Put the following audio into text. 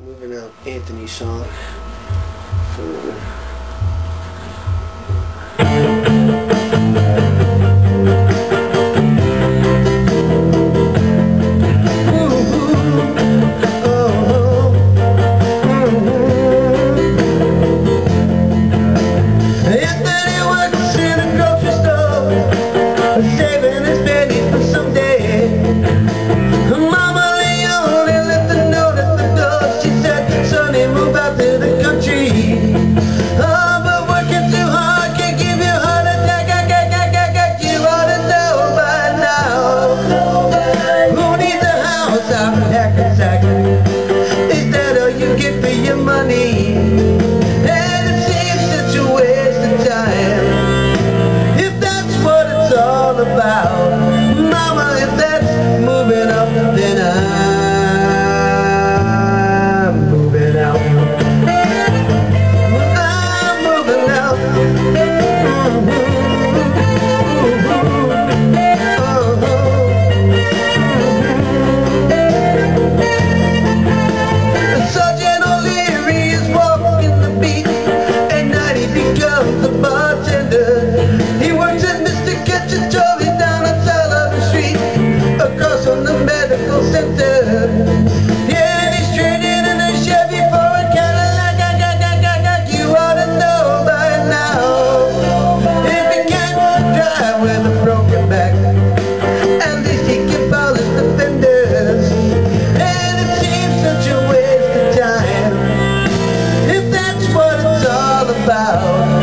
Moving out Anthony song. Mama, about,